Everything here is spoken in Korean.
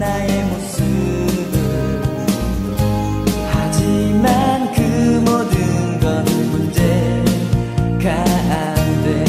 나의 모습을. 하지만 그 모든 건 문제가 안돼.